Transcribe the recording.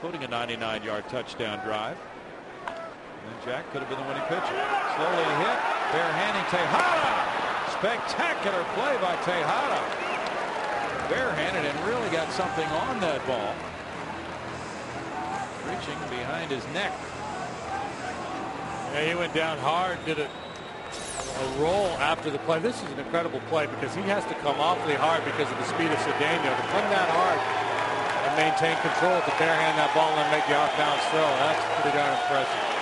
including a 99-yard touchdown drive. And Jack could have been the winning pitcher. Slowly hit, barehanding Tejada. Spectacular play by Tejada. Barehanded and really got something on that ball. Reaching behind his neck. Yeah, he went down hard, did a, a roll after the play. This is an incredible play because he has to come awfully hard because of the speed of Cedeno to come that hard maintain control to barehand that ball and make the off-bounds throw. That's pretty darn impressive.